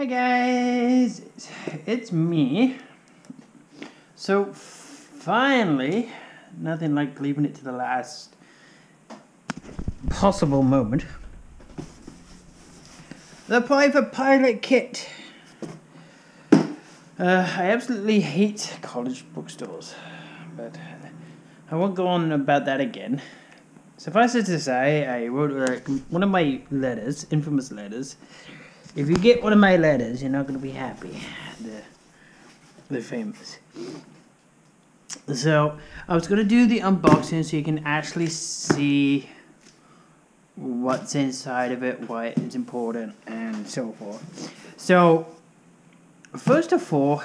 Hi guys, it's me. So finally, nothing like leaving it to the last possible moment. The private pilot kit. Uh, I absolutely hate college bookstores, but I won't go on about that again. Suffice it to say, I wrote uh, one of my letters, infamous letters. If you get one of my letters, you're not going to be happy. The, the famous. So, I was going to do the unboxing so you can actually see what's inside of it, why it's important, and so forth. So, first of all,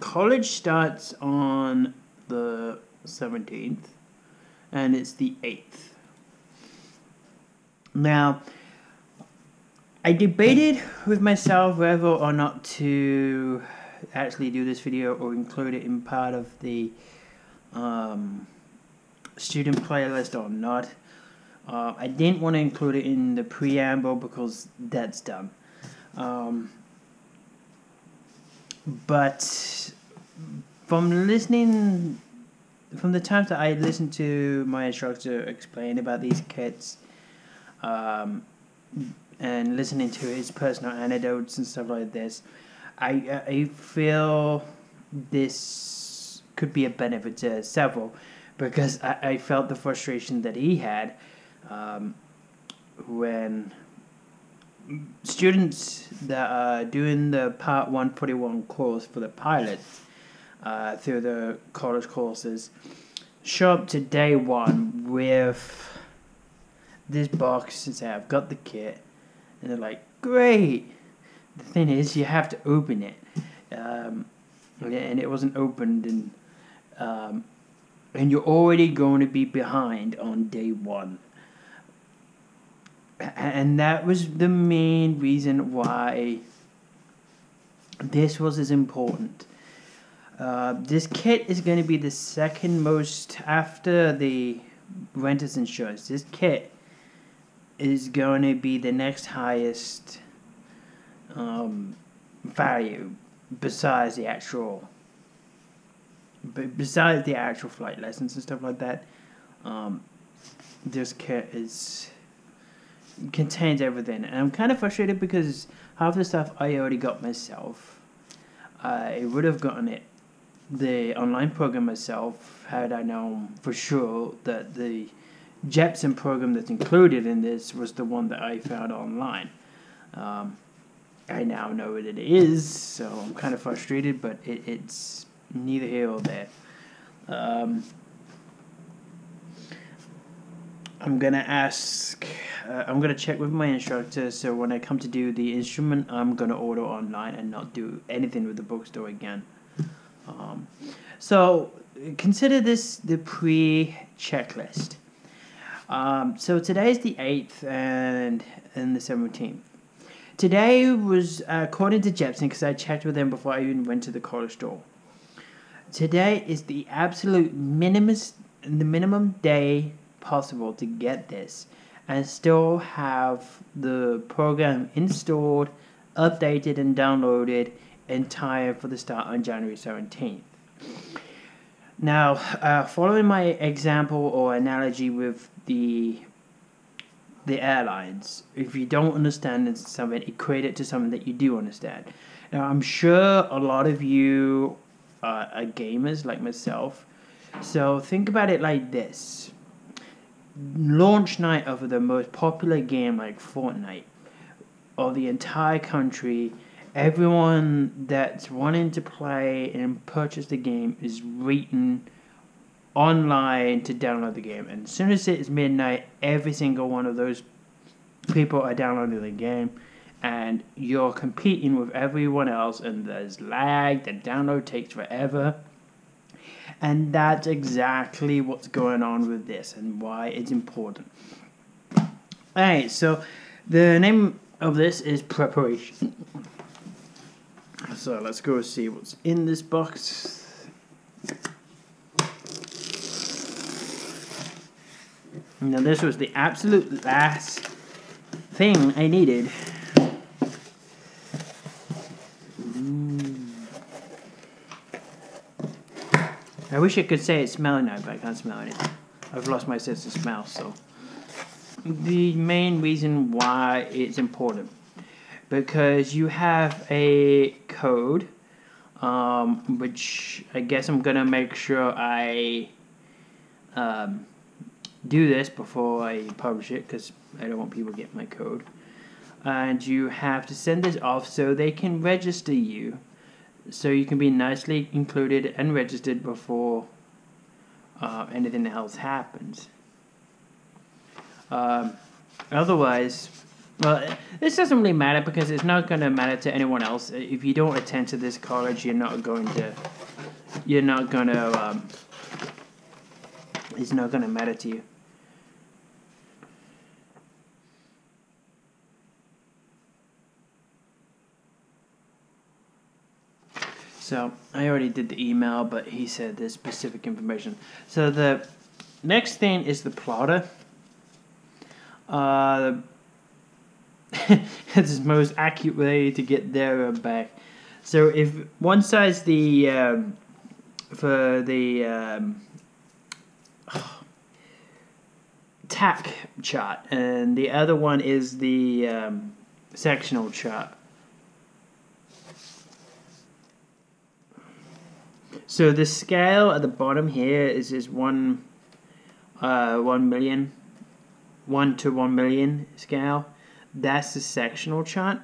college starts on the 17th and it's the 8th. Now, I debated with myself whether or not to actually do this video or include it in part of the um, student playlist or not. Uh, I didn't want to include it in the preamble because that's dumb. Um, but from listening from the times that I listened to my instructor explain about these kits, um, and listening to his personal anecdotes and stuff like this, I I feel this could be a benefit to several, because I, I felt the frustration that he had, um, when students that are doing the part one forty one course for the pilots uh, through the college courses show up to day one with this box and say, I've got the kit. And they're like, great. The thing is, you have to open it. Um, and it wasn't opened, and, um, and you're already going to be behind on day one. And that was the main reason why this was as important uh, this kit is going to be the second most after the renter's insurance. This kit is going to be the next highest um, value besides the actual besides the actual flight lessons and stuff like that. Um, this kit is contains everything, and I'm kind of frustrated because half the stuff I already got myself. I would have gotten it the online program myself had I known for sure that the Jeppesen program that's included in this was the one that I found online. Um, I now know what it is, so I'm kind of frustrated, but it, it's neither here or there. Um, I'm gonna ask. Uh, I'm gonna check with my instructor. So when I come to do the instrument, I'm gonna order online and not do anything with the bookstore again. Um, so consider this the pre checklist. Um, so today is the 8th and, and the 17th. Today was, uh, according to Jeppesen, because I checked with him before I even went to the college store. Today is the absolute minimum, the minimum day possible to get this and still have the program installed, updated, and downloaded in time for the start on January 17th. Now, uh, following my example or analogy with the the airlines, if you don't understand something, equate it to something that you do understand. Now, I'm sure a lot of you are, are gamers like myself, so think about it like this: launch night of the most popular game like Fortnite, of the entire country everyone that's wanting to play and purchase the game is waiting online to download the game. And as soon as it is midnight, every single one of those people are downloading the game. And you're competing with everyone else, and there's lag, the download takes forever. And that's exactly what's going on with this and why it's important. Alright, so the name of this is preparation. So let's go see what's in this box. Now this was the absolute last thing I needed. Mm. I wish I could say it's smelling now, but I can't smell anything. I've lost my sense of smell, so. The main reason why it's important because you have a code, um, which I guess I'm gonna make sure I um, do this before I publish it because I don't want people to get my code. And you have to send this off so they can register you, so you can be nicely included and registered before uh, anything else happens. Um, otherwise, well, this doesn't really matter because it's not going to matter to anyone else. If you don't attend to this college, you're not going to. You're not going to. Um, it's not going to matter to you. So I already did the email, but he said there's specific information. So the next thing is the plotter. Uh, it's the most accurate way to get there and back. So if one side's the um, for the um, TAC chart, and the other one is the um, sectional chart. So the scale at the bottom here is is one, uh, one million, one to one million scale. That's the sectional chart,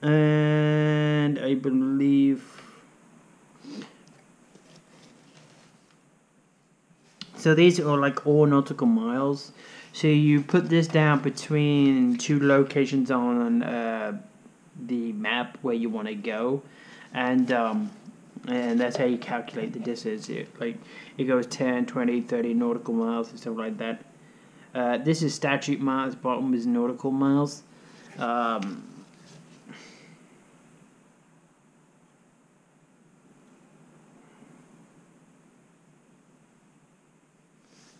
and I believe. So these are like all nautical miles. So you put this down between two locations on uh, the map where you want to go, and um, and that's how you calculate the distance. It, like it goes 10, 20, 30 nautical miles and stuff like that. Uh, this is statute miles. Bottom is nautical miles. Um,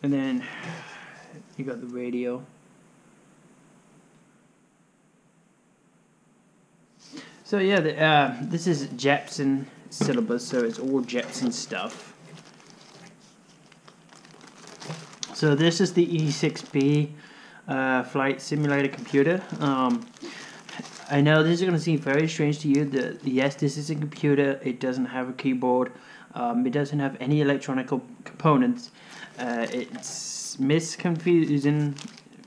and then you got the radio. So yeah, the, uh, this is Jeppesen syllabus, so it's all Jeppesen stuff. So this is the E6B uh, flight simulator computer. Um, I know this is going to seem very strange to you. That yes, this is a computer. It doesn't have a keyboard. Um, it doesn't have any electronic components. Uh, it's misconfusing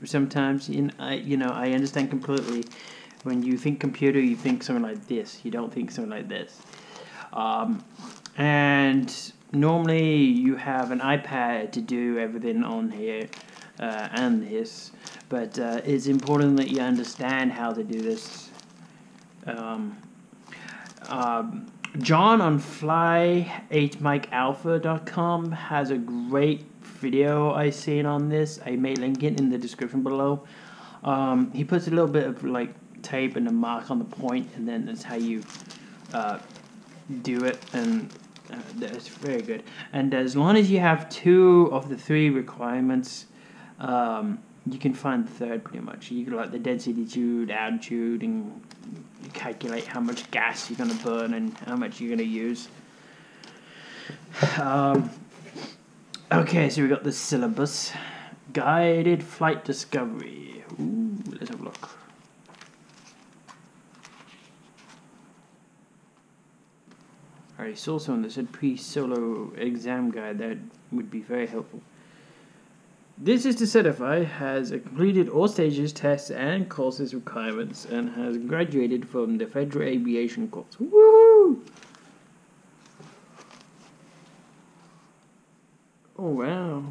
sometimes. In I, you know, I understand completely. When you think computer, you think something like this. You don't think something like this. Um, and normally you have an iPad to do everything on here uh, and this, but uh, it's important that you understand how to do this. Um, um, John on fly8mikealpha.com has a great video I seen on this. I may link it in the description below. Um, he puts a little bit of like tape and a mark on the point, and then that's how you uh, do it, and uh, that's very good. And as long as you have two of the three requirements, um, you can find the third pretty much. You can like the density, altitude, and calculate how much gas you're gonna burn and how much you're gonna use. Um, okay, so we got the syllabus, guided flight discovery. Ooh, let's have a look. I saw someone that said pre-solo exam guide that would be very helpful. This is to certify has completed all stages, tests, and courses requirements and has graduated from the Federal Aviation course. Woo! Oh wow.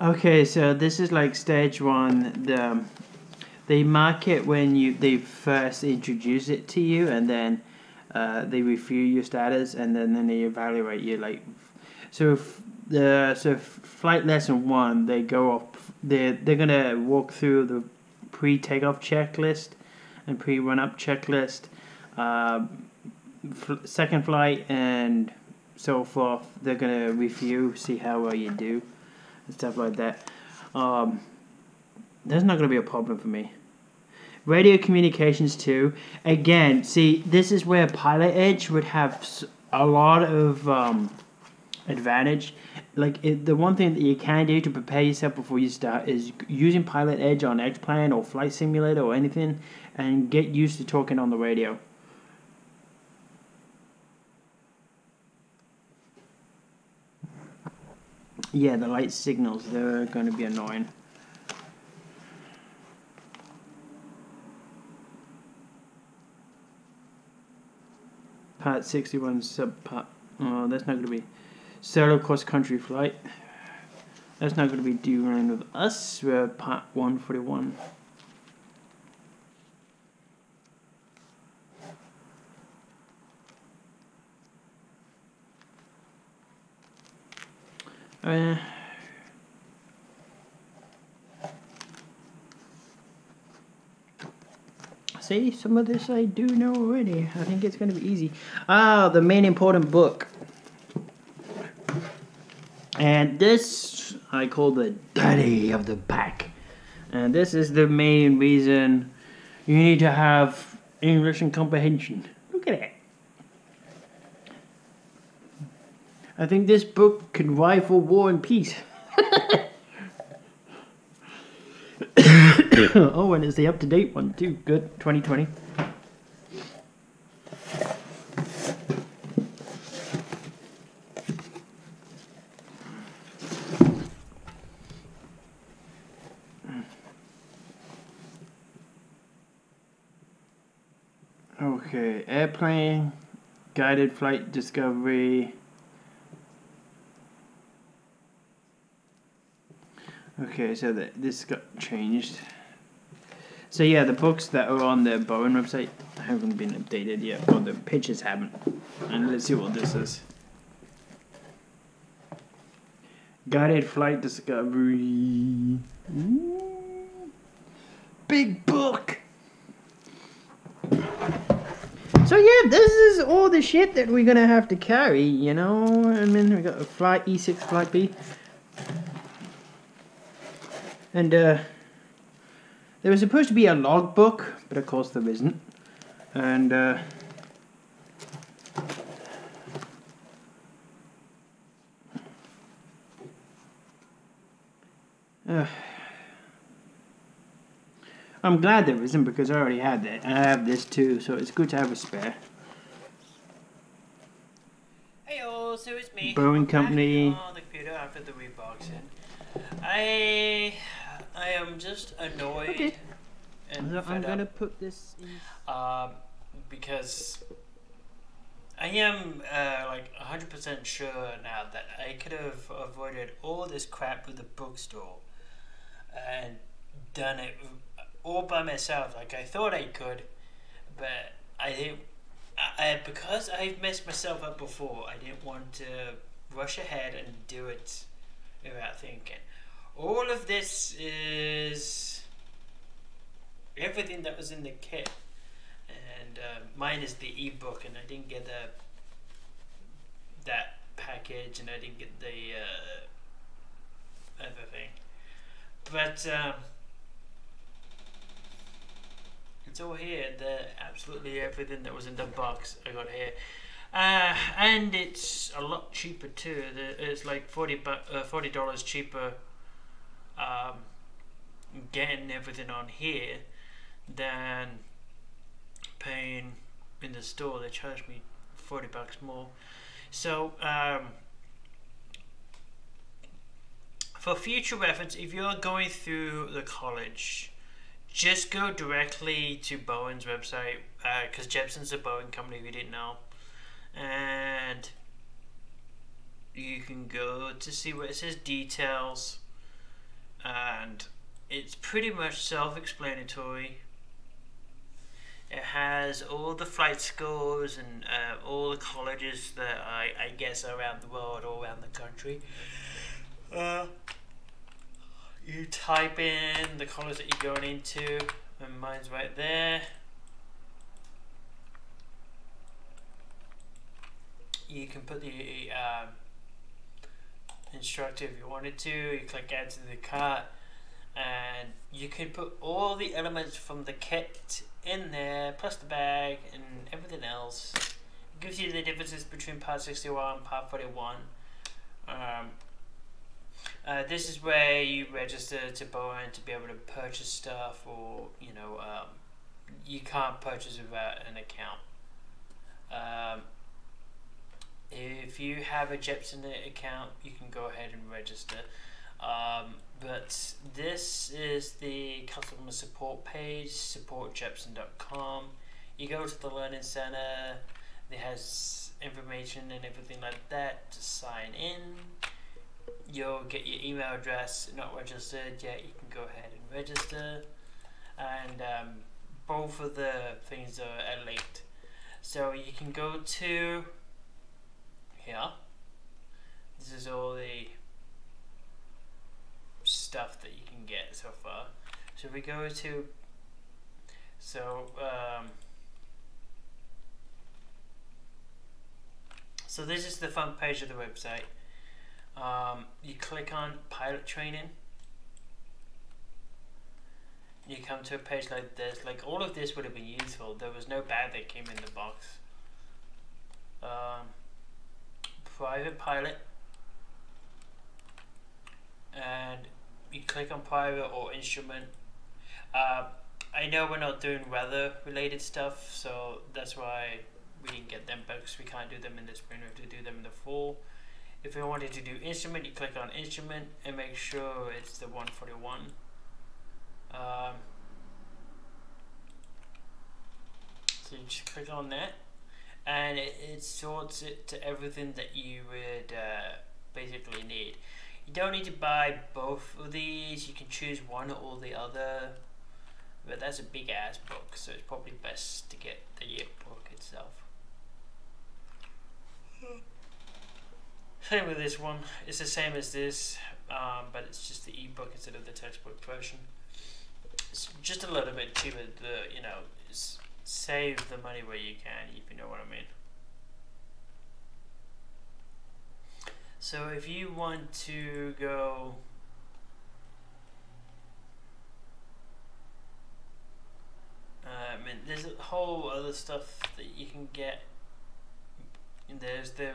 Okay, so this is like stage one. The they mark it when you they first introduce it to you, and then uh, they review your status, and then, then they evaluate you. Like, so the so flight lesson one, they go up. They they're gonna walk through the pre takeoff checklist and pre run up checklist. Uh, second flight and so forth. They're gonna review, see how well you do and stuff like that. Um, that's not going to be a problem for me. Radio communications too. Again, see, this is where Pilot Edge would have a lot of um, advantage. Like it, the one thing that you can do to prepare yourself before you start is using Pilot Edge on X-Plane or Flight Simulator or anything, and get used to talking on the radio. Yeah, the light signals, they're going to be annoying. Part 61 sub part. Oh, that's not going to be. Solo cross country flight. That's not going to be due around with us. We're part 141. Uh, see, some of this I do know already. I think it's going to be easy. Ah, the main important book. And this I call the daddy of the pack. And this is the main reason you need to have English and comprehension. Look at it. I think this book can rival War and Peace. oh, and it's the up to date one too. Good, 2020. Okay, airplane, guided flight discovery. Okay, so that this got changed. So yeah, the books that are on the Boeing website haven't been updated yet, or the pictures haven't. And let's see what this is. Guided Flight Discovery. Ooh. Big book! So yeah, this is all the shit that we're gonna have to carry, you know? I mean, we got a Flight E6 Flight B. And uh, there was supposed to be a logbook, but of course there isn't. And uh, uh, I'm glad there isn't because I already had that. And I have this too, so it's good to have a spare. Hey, oh, so it's me. Boeing Company. On the computer after the reboxing. I I am just annoyed Okay. and So I'm fed gonna up put this in. um, because I am uh, like 100% sure now that I could have avoided all this crap with the bookstore and done it all by myself. Like I thought I could, but I didn't. I, I because I've messed myself up before. I didn't want to rush ahead and do it without thinking. All of this is everything that was in the kit, and uh, mine is the ebook, and I didn't get the that package, and I didn't get the uh, other thing. But um, it's all here. The absolutely everything that was in the box I got here. Uh, and it's a lot cheaper too. It's like forty uh, dollars cheaper um, getting everything on here than paying in the store. They charge me forty bucks more. So um, for future reference, if you're going through the college, just go directly to Boeing's website because Jeppesen's a Boeing company. If you didn't know, and you can go to see where it says details it's pretty much self-explanatory. It has all the flight schools and uh, all the colleges that I, I guess are around the world or around the country. Uh, you type in the college that you're going into, and mine's right there. You can put the um, instructor if you wanted to. You click add to the cart, and you can put all the elements from the kit in there, plus the bag and everything else. It gives you the differences between part 61 and part 41. Um, uh, this is where you register to Boeing to be able to purchase stuff, or you know, um, you can't purchase without an account. Um, if you have a Jeppesen account, you can go ahead and register. Um, but this is the customer support page, supportjepson.com. You go to the Learning Center, it has information and everything like that to sign in. You'll get your email address, not registered yet, you can go ahead and register. And um, both of the things are linked. So you can go to here. This is all the stuff that you can get so far. So we go to so um, so this is the front page of the website. Um, you click on pilot training. You come to a page like this. Like all of this would have been useful. There was no bag that came in the box. Um, private pilot and you click on private or instrument uh, I know we're not doing weather related stuff so that's why we didn't get them because we can't do them in the spring we have to do them in the fall if you wanted to do instrument you click on instrument and make sure it's the 141 um, so you just click on that and it, it sorts it to everything that you would uh, basically need. You don't need to buy both of these, you can choose one or the other, but that's a big ass book, so it's probably best to get the book itself. Same with this one, it's the same as this, um, but it's just the ebook instead of the textbook version. It's just a little bit cheaper, the, you know, save the money where you can, if you know what I mean. So if you want to go uh, I mean, there's a whole other stuff that you can get. There's the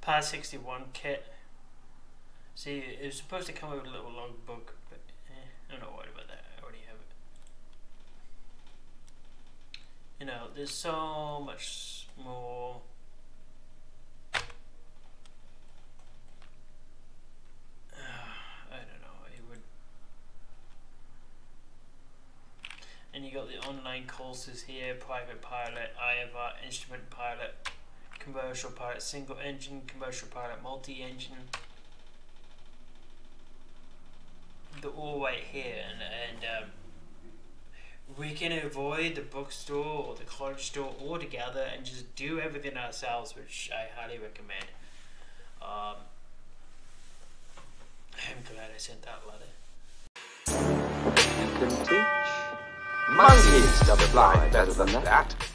Part 61 kit. See, it was supposed to come with a little logbook, but eh, I'm not worried about that. I already have it. You know, there's so much more I don't know, it would and you got the online courses here, private pilot, IFR, instrument pilot, commercial pilot, single engine, commercial pilot, multi-engine. They're all right here and, and um, we can avoid the bookstore or the college store altogether and just do everything ourselves, which I highly recommend. Um, I'm glad I sent that letter. Monkeys double blind better than that.